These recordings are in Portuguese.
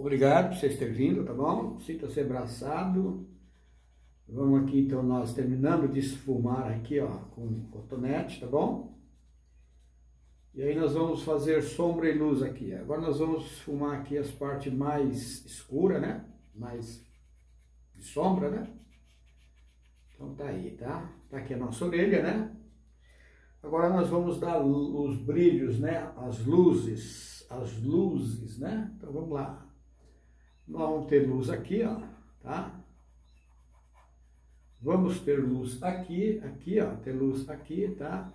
Obrigado por vocês terem vindo, tá bom? Sinta-se abraçado. Vamos aqui, então, nós terminando de esfumar aqui, ó, com cotonete, tá bom? E aí nós vamos fazer sombra e luz aqui. Agora nós vamos esfumar aqui as partes mais escuras, né? Mais de sombra, né? Então tá aí, tá? Tá aqui a nossa orelha, né? Agora nós vamos dar os brilhos, né? As luzes, as luzes, né? Então vamos lá. Vamos ter luz aqui, ó, tá? Vamos ter luz aqui, aqui, ó, ter luz aqui, tá?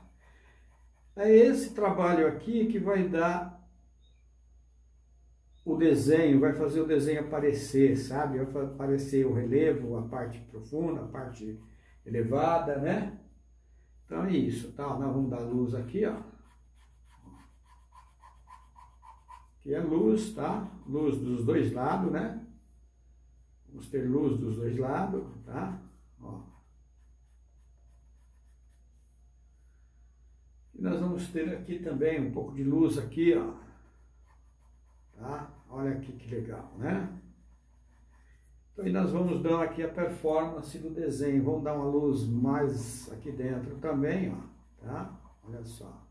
É esse trabalho aqui que vai dar o desenho, vai fazer o desenho aparecer, sabe? Vai aparecer o relevo, a parte profunda, a parte elevada, né? Então é isso, tá? Nós vamos dar luz aqui, ó. Aqui é luz, tá? Luz dos dois lados, né? Vamos ter luz dos dois lados, tá? Ó. E nós vamos ter aqui também um pouco de luz aqui, ó. Tá? Olha aqui que legal, né? Então, aí nós vamos dar aqui a performance do desenho. Vamos dar uma luz mais aqui dentro também, ó. Tá? Olha só.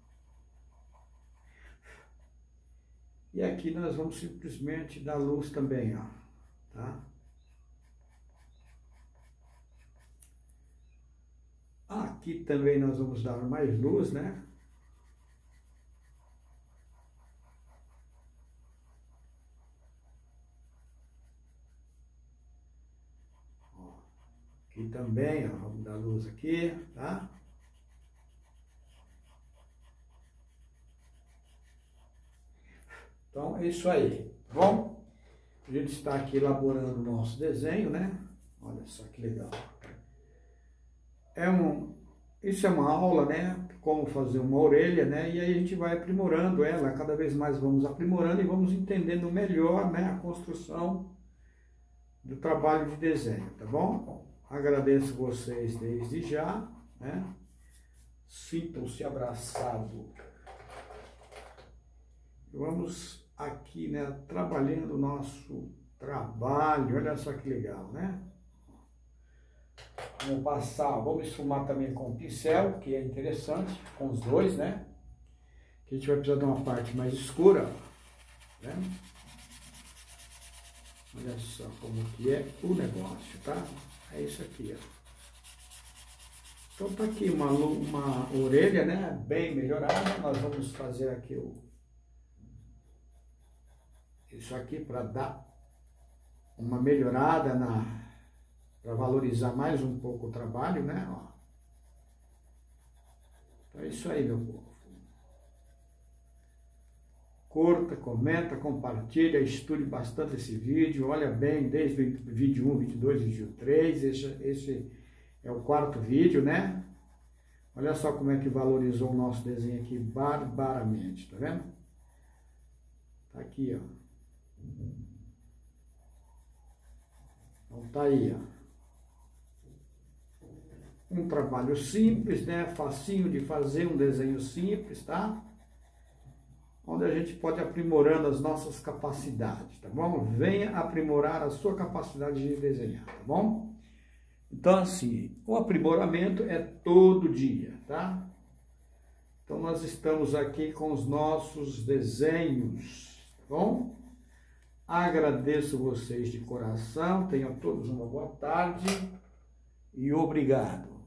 E aqui nós vamos simplesmente dar luz também, ó. Tá? Aqui também nós vamos dar mais luz, né? Aqui também, ó, vamos dar luz aqui, tá? Então, é isso aí, tá bom? A gente está aqui elaborando o nosso desenho, né? Olha só que legal é um, isso é uma aula, né? Como fazer uma orelha, né? E aí a gente vai aprimorando ela, cada vez mais vamos aprimorando e vamos entendendo melhor, né? A construção do trabalho de desenho, tá bom? Agradeço vocês desde já, né? Sintam-se abraçados. Vamos aqui, né? Trabalhando o nosso trabalho, olha só que legal, né? Vamos passar, vamos esfumar também com o pincel, que é interessante, com os dois, né? Que a gente vai precisar de uma parte mais escura, né? Olha só como que é o negócio, tá? É isso aqui, ó. Então tá aqui uma, uma orelha, né? Bem melhorada. Nós vamos fazer aqui o... Isso aqui para dar uma melhorada na, para valorizar mais um pouco o trabalho, né? Ó. Então é isso aí, meu povo. Curta, comenta, compartilha, estude bastante esse vídeo, olha bem desde o vídeo 1, vídeo 2, vídeo 3, esse, esse é o quarto vídeo, né? Olha só como é que valorizou o nosso desenho aqui barbaramente, tá vendo? Tá aqui, ó. Então tá aí, ó um trabalho simples, né? Facinho de fazer, um desenho simples, tá? Onde a gente pode aprimorando as nossas capacidades, tá bom? Venha aprimorar a sua capacidade de desenhar, tá bom? Então, assim, o aprimoramento é todo dia, tá? Então, nós estamos aqui com os nossos desenhos, tá bom? Agradeço vocês de coração, tenham todos uma boa tarde e obrigado.